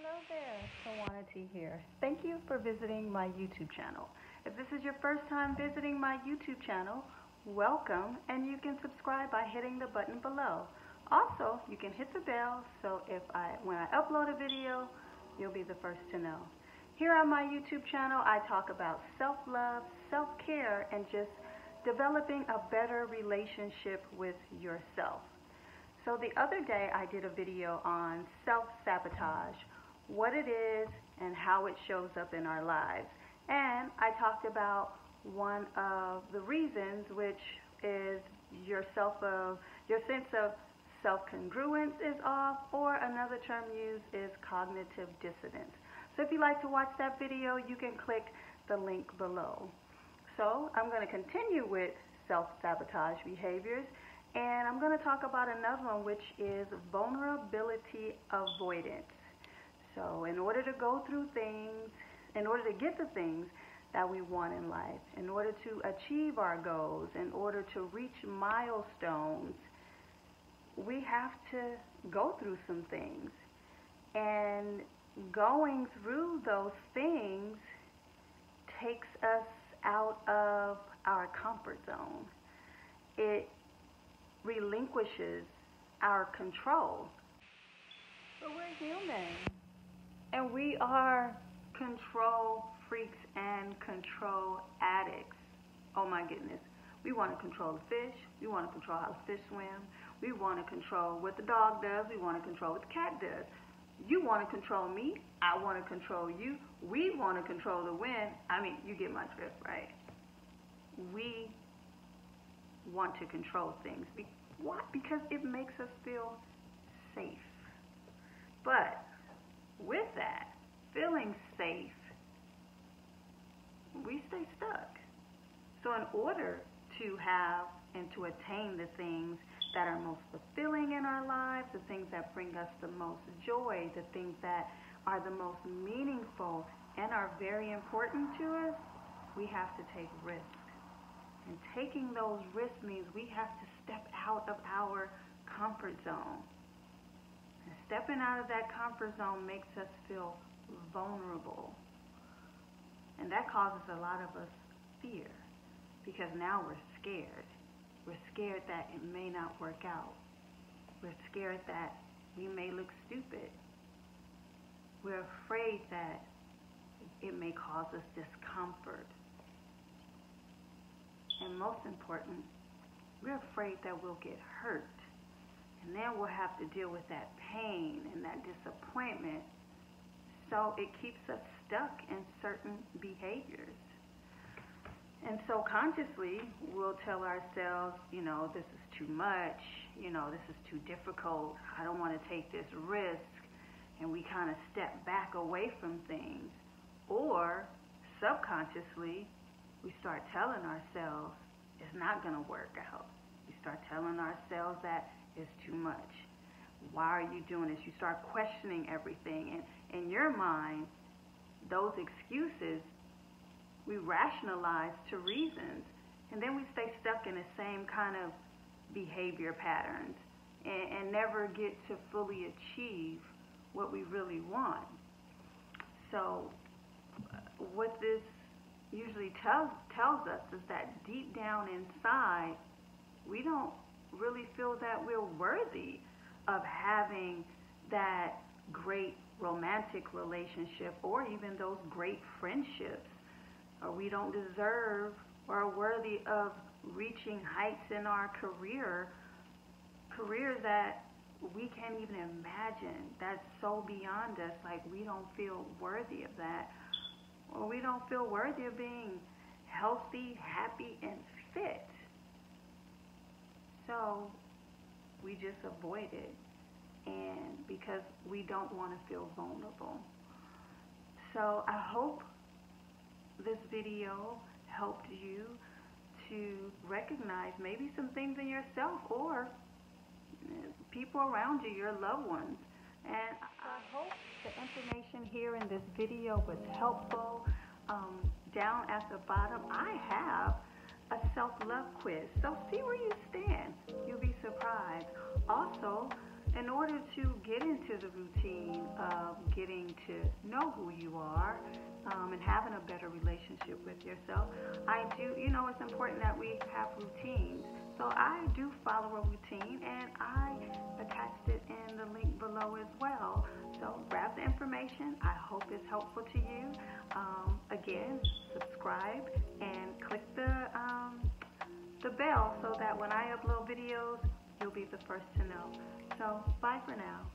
Hello there, Tawana T here. Thank you for visiting my YouTube channel. If this is your first time visiting my YouTube channel, welcome and you can subscribe by hitting the button below. Also, you can hit the bell so if I when I upload a video, you'll be the first to know. Here on my YouTube channel, I talk about self-love, self-care, and just developing a better relationship with yourself. So the other day I did a video on self-sabotage, what it is and how it shows up in our lives. And I talked about one of the reasons which is your self of your sense of self-congruence is off or another term used is cognitive dissonance. So if you'd like to watch that video, you can click the link below. So I'm going to continue with self-sabotage behaviors and I'm going to talk about another one, which is vulnerability avoidance. So, in order to go through things, in order to get the things that we want in life, in order to achieve our goals, in order to reach milestones, we have to go through some things. And going through those things takes us out of our comfort zone. It relinquishes our control. But we're human. And we are control freaks and control addicts. Oh my goodness. We want to control the fish. We want to control how the fish swim. We want to control what the dog does. We want to control what the cat does. You want to control me. I want to control you. We want to control the wind. I mean, you get my drift, right? We want to control things. Why? Because it makes us feel safe. But with that, feeling safe, we stay stuck. So in order to have and to attain the things that are most fulfilling in our lives, the things that bring us the most joy, the things that are the most meaningful and are very important to us, we have to take risks. And taking those risks means we have to step out of our comfort zone. Stepping out of that comfort zone makes us feel vulnerable. And that causes a lot of us fear because now we're scared. We're scared that it may not work out. We're scared that we may look stupid. We're afraid that it may cause us discomfort. And most important, we're afraid that we'll get hurt. And then we'll have to deal with that pain and that disappointment. So it keeps us stuck in certain behaviors. And so consciously, we'll tell ourselves, you know, this is too much, you know, this is too difficult, I don't want to take this risk. And we kind of step back away from things. Or subconsciously, we start telling ourselves it's not going to work out. We start telling ourselves that it's too much. Why are you doing this? You start questioning everything. And in your mind, those excuses, we rationalize to reasons. And then we stay stuck in the same kind of behavior patterns and, and never get to fully achieve what we really want. So, uh, what this usually tells tells us is that deep down inside, we don't really feel that we're worthy of having that great romantic relationship or even those great friendships. Or we don't deserve or are worthy of reaching heights in our career, careers that we can't even imagine. That's so beyond us. Like we don't feel worthy of that or we don't feel worthy of being healthy, happy, and fit. So we just avoid it. And because we don't want to feel vulnerable. So I hope this video helped you to recognize maybe some things in yourself or people around you, your loved ones. And I hope the information here in this video was helpful. Um, down at the bottom, I have a self-love quiz. So see where you stand. You'll be surprised. Also, in order to get into the routine of getting to know who you are um, and having a better relationship with yourself, I do, you know, it's important that we have routines. So I do follow a routine and I attached it in the link below as well. So grab the information. I hope it's helpful to you. Um, again, subscribe and click the the bell so that when I upload videos, you'll be the first to know. So bye for now.